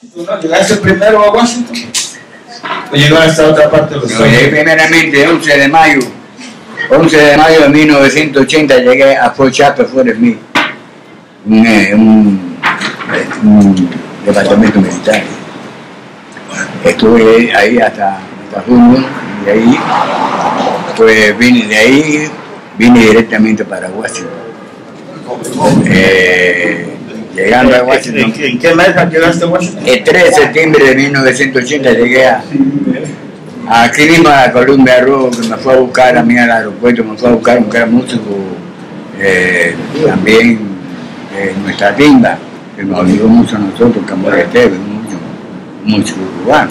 ¿Tú no llegaste primero a Washington? ¿O llegó a esta otra parte de los Yo llegué primeramente el 11 de mayo, 11 de mayo de 1980 llegué a Fort Chapel, Fort Smith, un, eh, un, un departamento militar. Estuve ahí hasta, hasta junio y ahí, pues vine de ahí, vine directamente para Washington. Eh, llegando a Washington, ¿En, en qué mes llegaste a Washington? el 3 de septiembre de 1980 llegué a, aquí mismo a la Columbia Road, que me fue a buscar a mí al aeropuerto, me fue a buscar un gran músico, eh, también eh, nuestra timba, que nos ayudó mucho a nosotros, Camor Esteves, mucho, mucho cubano.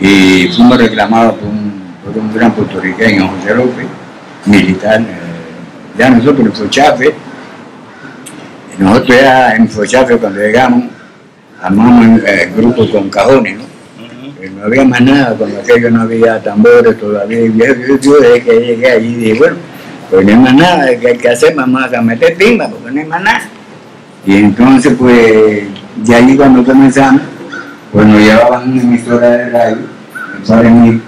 Y fuimos reclamados por un, por un gran puertorriqueño, José López, militar, eh, ya nosotros en Fochafe, nosotros ya en Fochafe cuando llegamos, armamos el grupo con cajones, ¿no? Eh, no había más nada, cuando aquello no había tambores todavía. Yo, yo, yo desde que llegué allí dije, bueno, pues no hay más nada, que hay que hacer más a meter timba, porque no hay más nada. Y entonces, pues, de ahí cuando comenzamos, pues nos llevaban una emisora de radio, en Padre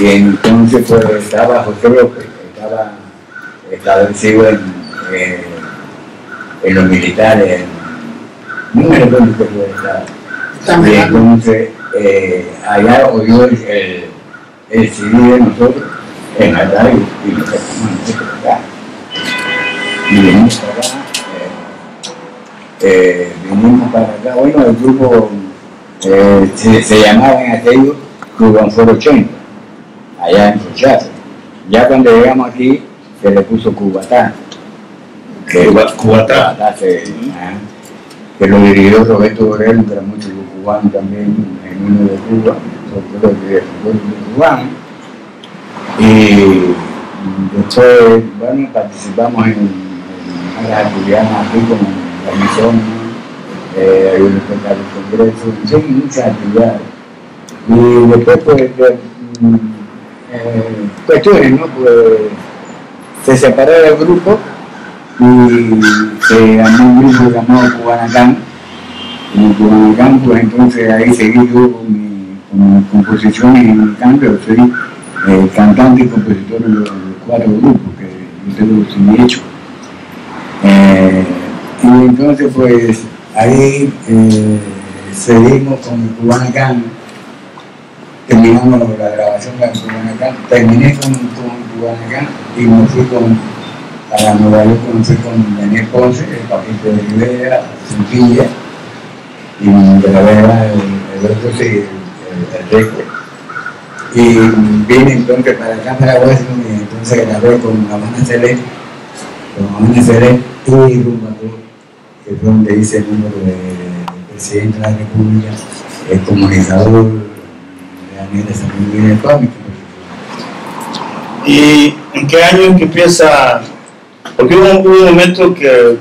y entonces, pues, estaba José López, estaba establecido en, eh, en los militares, en, qué fue, estaba. Y entonces, eh, allá oyó el, el, el CD de nosotros en la radio y sacamos nosotros acá. Y venimos para acá, eh, eh, vinimos para acá. Bueno, el grupo eh, se, se llamaba en aquello Cuban Foro 80, allá en Sochazo. Ya cuando llegamos aquí, se le puso Cubatá. Que Cuba- Cubatá. Cubatá se- ajá, que lo dirigió Roberto Borrell, que era músico cubano también, en uno de Cuba, sobre todo de cubano. Y después, bueno, participamos en, en las actividades aquí como la misión, eh, hay un espectáculo de congreso, en fin, muchas actividades. Y después, pues, de, mm, eh, cuestiones, ¿no? Pues se separó del grupo y se armó un grupo llamado Cubanacán. En Cubanacán, pues entonces ahí seguí yo con mi, con mis composiciones mi canto. Yo soy eh, cantante y compositor de los cuatro grupos que yo tengo sin hecho. Eh, y entonces, pues ahí eh, seguimos con el Cubanacán. Terminamos la grabación de Cubanacán. Terminé con, con Cubanacán y me fui con para Nueva conocí con Daniel Ponce, el papito de Rivera, Cintilla, y de la Vera, el, otro sí, el, Reco. Y vine entonces para acá, para Washington, y entonces grabé con Habana Celeste, con Habana Celeste y Rumba que fue donde hice el número de, presidente de la República, el comunicador de Daniel de San Miguel del Cómic. ¿Y en qué año que empieza? Porque hubo, un momento que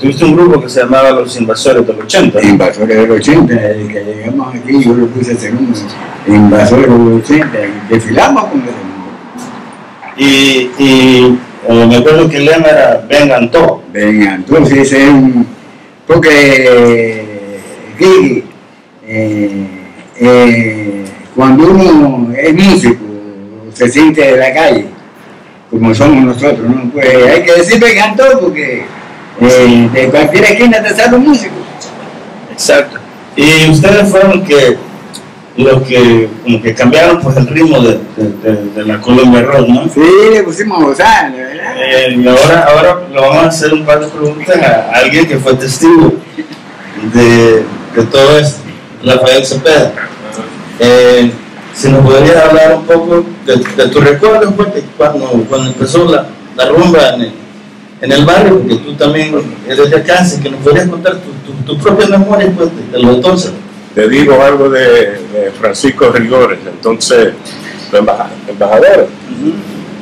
tuviste un grupo que se llamaba Los Invasores del 80. ¿no? Invasores del 80, desde que llegamos aquí, yo lo puse segundo, Invasores del 80, y desfilamos con el Y, y eh, me acuerdo que el lema era Vengan todos. Venga, entonces ese es un. Porque, eh, eh, cuando uno es músico, se siente de la calle, como somos nosotros, ¿no? Pues hay que decir vengan todos, porque eh, de cualquier esquina te sale un músico. Exacto. Y ustedes fueron que los que como que cambiaron pues el ritmo de, de, de- de la Colombia Rock, ¿no? Sí, le pusimos gozar, ¿verdad? Eh, y ahora, ahora le vamos a hacer un par de preguntas a alguien que fue testigo de, de todo esto, Rafael Cepeda. Eh, si nos podrías hablar un poco de, de tus recuerdos pues, cuando, cuando empezó la, la rumba en el, en el barrio, porque tú también eres de acá, así que nos podrías contar tu, tu, tu propia memoria pues, de, de los entonces. te digo algo de, de Francisco Rigores, entonces, embaja- embajador.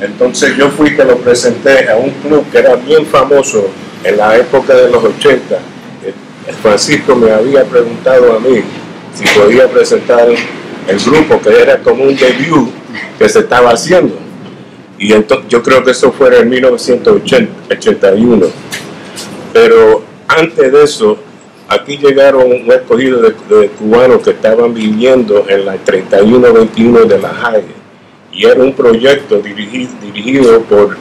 Entonces yo fui que lo presenté a un club que era bien famoso en la época de los 80. Eh, Francisco me había preguntado a mí si podía presentar el grupo, que era como un debut que se estaba haciendo. Y entonces yo creo que eso fue en 1981. Pero antes de eso, aquí llegaron un escogido de, de cubanos que estaban viviendo en la 3121 de la Haya y era un proyecto dirigido, dirigido por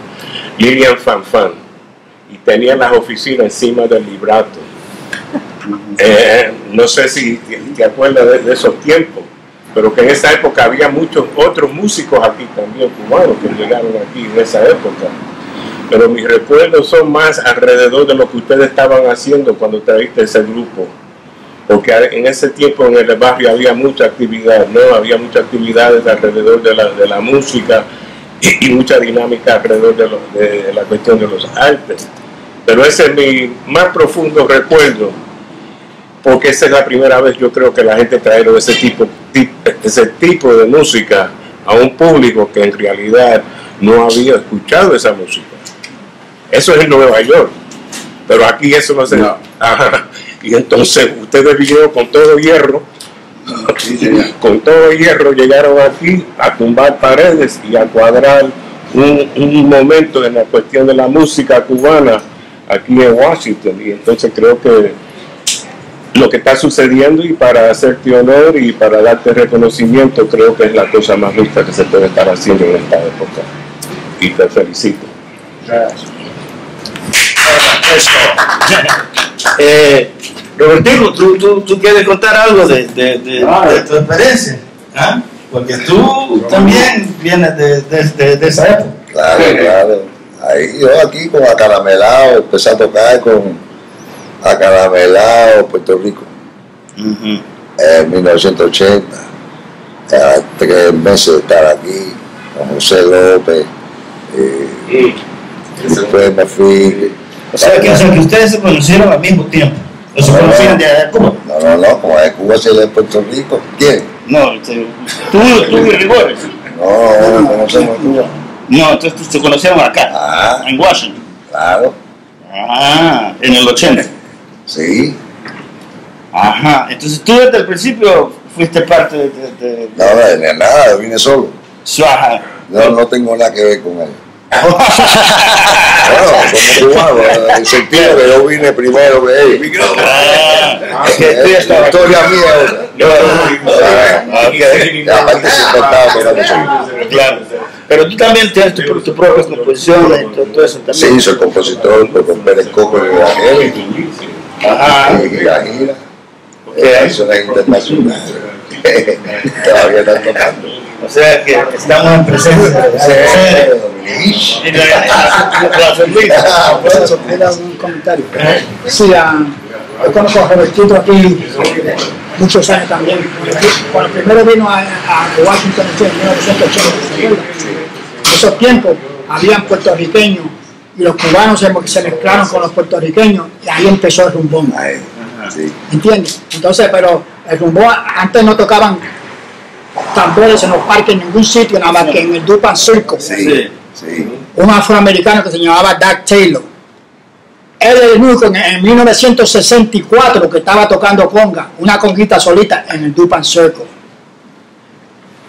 Lilian Fanfan y tenía las oficinas encima del librato. Eh, no sé si te, te acuerdas de, de esos tiempos, pero que en esa época había muchos otros músicos aquí también cubanos que llegaron aquí en esa época. Pero mis recuerdos son más alrededor de lo que ustedes estaban haciendo cuando traíste ese grupo. Porque en ese tiempo en el barrio había mucha actividad, ¿no? Había muchas actividades alrededor de la, de la música y, mucha dinámica alrededor de, la cuestión de los artes. Pero ese es mi más profundo recuerdo porque esa es la primera vez yo creo que la gente trae ese tipo, tip- ese tipo de música a un público que en realidad no había escuchado esa música. Eso es en Nueva York, pero aquí eso no se... No. Ajá. Y entonces ustedes vinieron con todo hierro, con todo hierro llegaron aquí a tumbar paredes y a cuadrar un, un momento en la cuestión de la música cubana aquí en Washington. Y entonces creo que lo que está sucediendo y para hacerte honor y para darte reconocimiento creo que es la cosa más justa que se puede estar haciendo en esta época. Y te felicito. Eh, Robertico, ¿tú, tú, tú quieres contar algo de, de, de- de tu experiencia? ¿Ah? Porque tú también vienes de, de, de- de esa época. Claro, claro. Ahí yo aquí con Acaramelado, empecé a tocar con Acaramelado, Puerto Rico, en 1980. A tres meses de estar aquí con José López. eh, y después me fui. O sea, que, o sea, que ustedes se conocieron al mismo tiempo. O se No, conocían no. de allá de Cuba. No, no, no, como de Cuba se de Puerto Rico. ¿Quién? No, este, tú, tú y Rigores. No, no conocemos Cuba. No, entonces se conocieron acá, Ah, en Washington. claro, Ah, en el 80. Sí. Ajá, entonces tú desde el principio fuiste parte de... de, de- No, de nada, vine solo. Suaja. No, no tengo nada que ver con él. Bueno, como cubano, en que yo vine primero que él. Ah, es que tú ya La historia mía. Claro. Pero tú también tienes tu, tu propia composición y todo, eso también. Sí, soy compositor, con Pérez Coco y Gabriel. Ajá. Y la gira. Ok. Canciones internacionales. Todavía están tocando. O sea que estamos en presencia Sí. Y la-. Ah, un comentario. Sí, ah, yo conozco a Robertito aquí muchos años también. Cuando primero vino a, a Washington en 1980, ¿se acuerda? En esos tiempos habían puertorriqueños y los cubanos se, se mezclaron con los puertorriqueños y ahí empezó el rumbón. Sí. ¿Entiendes? Entonces, pero el rumbón antes no tocaban tambores en los parques en ningún sitio, nada más que en el Dupan Circle Sí, sí. un afroamericano que se llamaba Doug Taylor. Él es el único en, en 1964 que estaba tocando conga, una conguita solita en el Dupan Circle.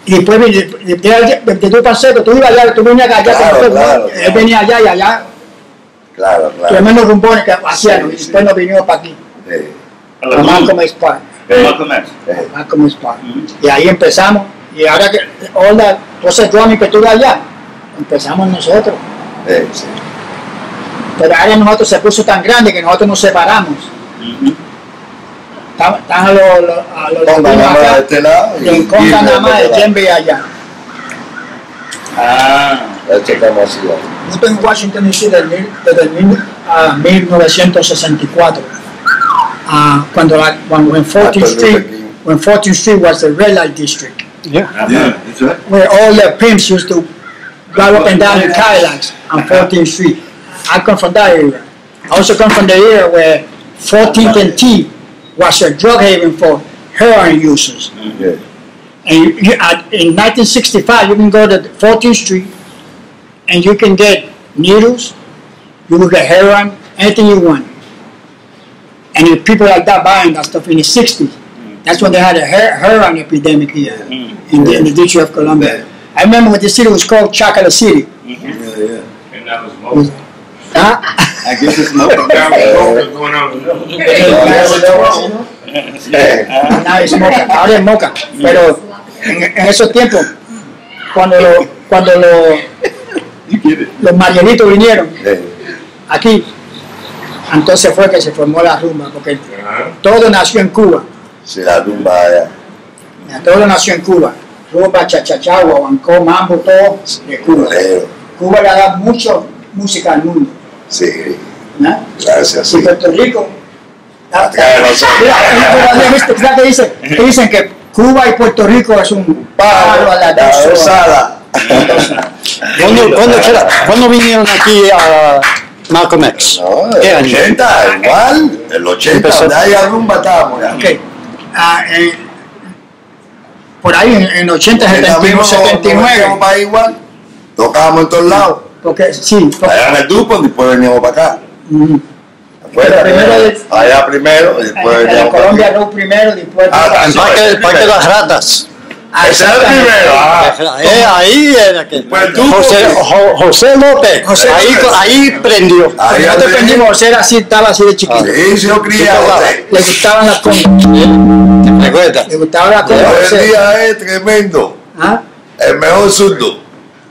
Y después de, de, de- de- de Dupan Circle, tú ibas allá, tú venías allá, Claro, claro, él claro. venía allá y allá, Claro, claro. tremendos rumbones que hacían, Sí, y después nos vinimos para aquí, Sí, a Malcolm X Park. Malcolm X. sí. Malcolm X Park. Y ahí empezamos, y ahora que, that, todo ese drumming que tuve allá, empezamos nosotros. Sí, sí. Pero ahora nosotros se puso tan grande que nosotros nos separamos. Están están a los, los, a los latinos de este lado y en Guillermo nada más de de este lado. Jembe allá. Ah, Esto estamos así. ¿No? Yo estoy en Washington DC desde, el mil- desde el 1964. Ah, cuando la, when, when 14th Street, when 14th Street was the red light district, Yeah, that's right. where all the pimps used to drive up and down in Cadillacs on 14th Street. I come from that area. I also come from the area where 14th and T was a drug haven for heroin users. Yeah. And you, you, at, in 1965, you can go to 14th Street and you can get needles, you will get heroin, anything you want. And if people like that buying that stuff in the 60s. That's when they had a her- heroin epidemic here in, the, in the District of Columbia. I remember when the city was called Chocolate City. Yeah, yeah. And that was Huh? I Aquí se smoke. Now it's moca, ahora es moca. Pero en, en esos tiempos, cuando, lo- cuando lo- los marielitos vinieron Eh, aquí, entonces fue que se formó la rumba, porque todo nació en Cuba. La allá. Todo nació en Cuba. Rumba, chachachá, guaguancó, mambo, todo de Cuba. Cuba le da mucho música al mundo. Sí, ¿no? gracias. Y Sí. Puerto Rico. ah. Mira, que dicen, que dicen que Cuba y Puerto Rico es un pájaro a la dos. ¿Cuándo, cuándo, espera, ¿cuándo vinieron aquí a Malcolm X? No, ¿Qué el año? 80, igual. El 80, Empezó- donde haya rumba estábamos ya. Ok. Ah, en- por ahí en, en 80, En la 79, misma- nos 79. metíamos para ahí igual. Tocábamos en todos lados. Porque sí, porque, Allá en el Dupo, después veníamos para acá. mm, Afuera, Primero allá, de- allá primero y después en Colombia no primero, después. Ah, el parque de las ratas. Ah, Ese es el primero. ah. Eh, ahí era que Pues Dupo, José, Jo- José López, José ahí, López. ahí prendió. Ahí Nosotros aprendí. aprendimos, era así, estaba así de chiquito. Sí, sí, yo cría José. Le gustaban las congas, ¿Recuerda? le gustaban las Hoy en José. día es tremendo. ¿Ah? El mejor surdo.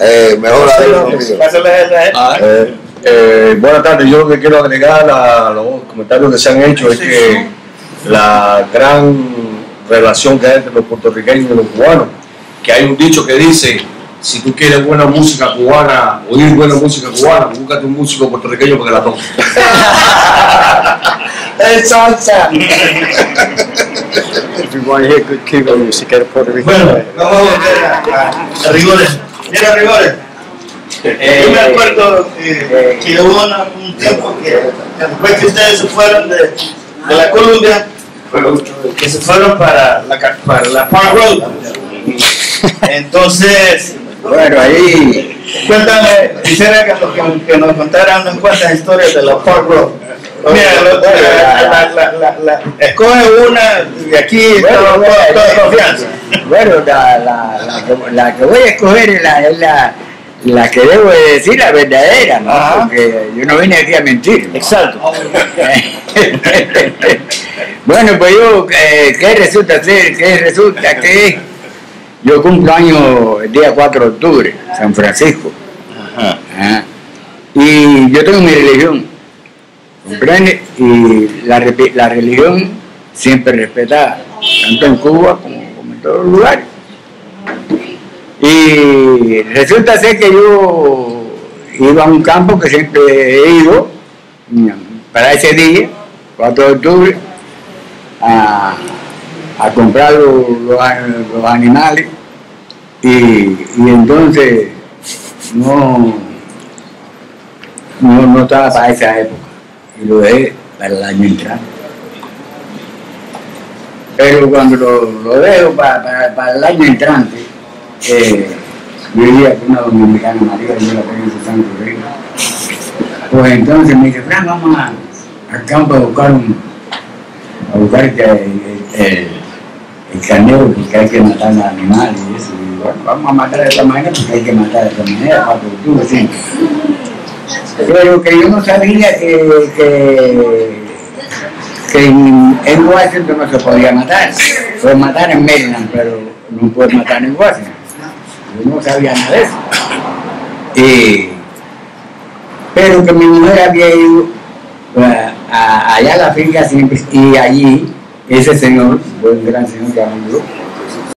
eh, mejor José amigo eh. Eh, eh, buenas tardes, yo lo que quiero agregar a los comentarios que se han hecho es que la gran relación que hay entre los puertorriqueños y los cubanos, que hay un dicho que dice, si tú quieres buena música cubana, oír buena música cubana, búscate un músico puertorriqueño porque la toque. Es salsa. If you want to hear good Cuban music, get a Puerto Rican. Bueno, vamos a Rigores. Mira, Rigores. Yo me acuerdo eh, que hubo un tiempo que después que ustedes se fueron de, de la Columbia, que se fueron para la, para la Park Road. Entonces, Bueno, ahí, cuéntame, quisiera que, que- que nos contaran unas cuantas historias de la Park Road. Mira, lo- la, la, escoge una de aquí, Bueno, toda, bueno, toda- toda eh, confianza. bueno, la, la, la, que, voy a escoger es la, la, que debo de decir, la verdadera, ¿no? Ajá. Porque yo no vine aquí a mentir. Exacto. bueno, pues yo, eh, ¿qué resulta ser? ¿Qué resulta que yo cumplo año el día 4 de octubre, San Francisco? Ajá. Y yo tengo mi religión, ¿comprende? Y la, la religión siempre respetada, tanto en Cuba como, como en todos los lugares. Y resulta ser que yo iba a un campo que siempre he ido para ese día, 4 de octubre, a, a comprar los, los animales y, y entonces no, no, no estaba para esa época y lo dejé para el año entrante. Pero cuando lo, lo dejo para, para- para el año entrante, eh, yo iría con una dominicana María, yo la tengo en Santo Río. Pues entonces me dice, Fran, vamos a- al campo a buscar un, buscar que, el, el, el porque hay que matar a los animales y eso. Y bueno, vamos a matar de esta manera porque hay que matar de esta manera para tú siempre. Pero que yo no sabía que, que, que en, en Washington no se podía matar. Puedes matar en Maryland, pero no puedes matar en Washington. No sabía nada de eso. Y, pero que mi mujer había ido pues, a- allá a la finca siempre, y allí ese señor, buen gran señor que amigo,